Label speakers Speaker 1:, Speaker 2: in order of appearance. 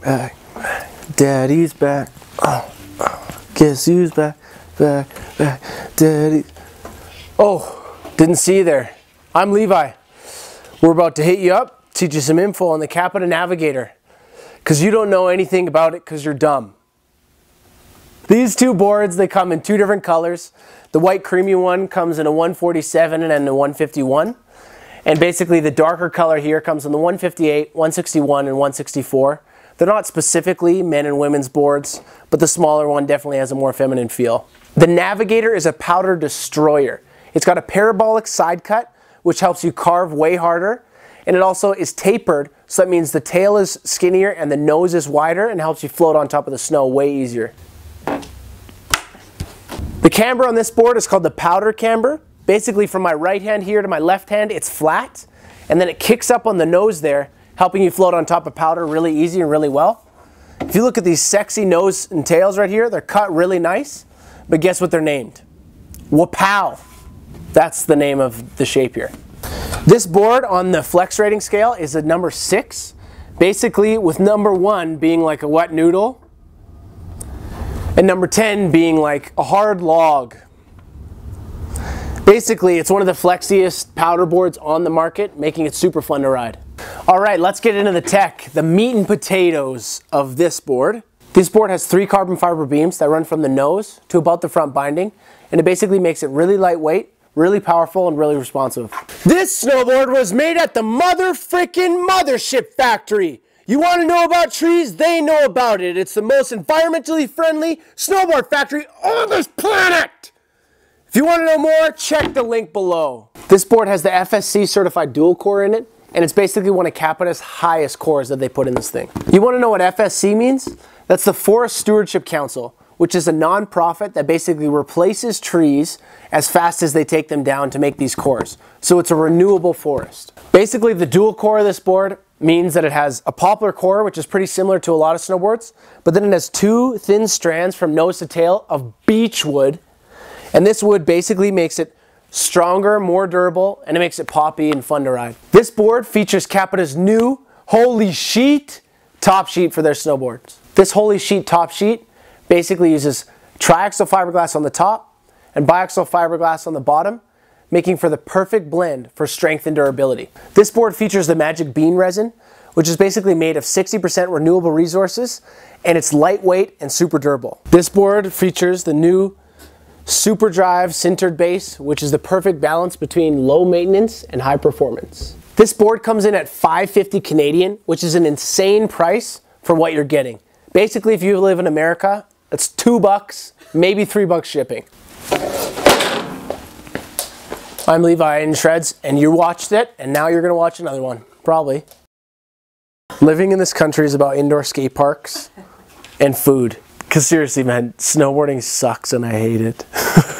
Speaker 1: back. Daddy's back. Oh, oh. Guess who's back, back, back. Daddy. Oh, didn't see you there. I'm Levi. We're about to hit you up, teach you some info on the Capita Navigator. Because you don't know anything about it because you're dumb. These two boards, they come in two different colors. The white creamy one comes in a 147 and a 151. And basically the darker color here comes in the 158, 161, and 164. They're not specifically men and women's boards, but the smaller one definitely has a more feminine feel. The Navigator is a powder destroyer. It's got a parabolic side cut, which helps you carve way harder. And it also is tapered, so that means the tail is skinnier and the nose is wider and helps you float on top of the snow way easier. The camber on this board is called the powder camber. Basically from my right hand here to my left hand, it's flat. And then it kicks up on the nose there, helping you float on top of powder really easy and really well. If you look at these sexy nose and tails right here, they're cut really nice. But guess what they're named? Wapow. That's the name of the shape here. This board on the flex rating scale is a number six. Basically with number one being like a wet noodle and number 10 being like a hard log. Basically, it's one of the flexiest powder boards on the market, making it super fun to ride. All right, let's get into the tech, the meat and potatoes of this board. This board has three carbon fiber beams that run from the nose to about the front binding, and it basically makes it really lightweight, really powerful, and really responsive. This snowboard was made at the mother mothership factory. You want to know about trees? They know about it. It's the most environmentally friendly snowboard factory on this planet. If you want to know more, check the link below. This board has the FSC certified dual core in it, and it's basically one of Capita's highest cores that they put in this thing. You want to know what FSC means? That's the Forest Stewardship Council, which is a non-profit that basically replaces trees as fast as they take them down to make these cores. So it's a renewable forest. Basically, the dual core of this board means that it has a poplar core, which is pretty similar to a lot of snowboards, but then it has two thin strands from nose to tail of beech wood. And this wood basically makes it stronger, more durable, and it makes it poppy and fun to ride. This board features Capita's new Holy Sheet top sheet for their snowboards. This Holy Sheet top sheet basically uses triaxial fiberglass on the top and biaxial fiberglass on the bottom making for the perfect blend for strength and durability. This board features the Magic Bean resin, which is basically made of 60% renewable resources, and it's lightweight and super durable. This board features the new Super Drive sintered base, which is the perfect balance between low maintenance and high performance. This board comes in at 550 Canadian, which is an insane price for what you're getting. Basically, if you live in America, that's two bucks, maybe three bucks shipping. I'm Levi in Shredz, and you watched it, and now you're going to watch another one, probably. Living in this country is about indoor skate parks and food. Because seriously, man, snowboarding sucks and I hate it.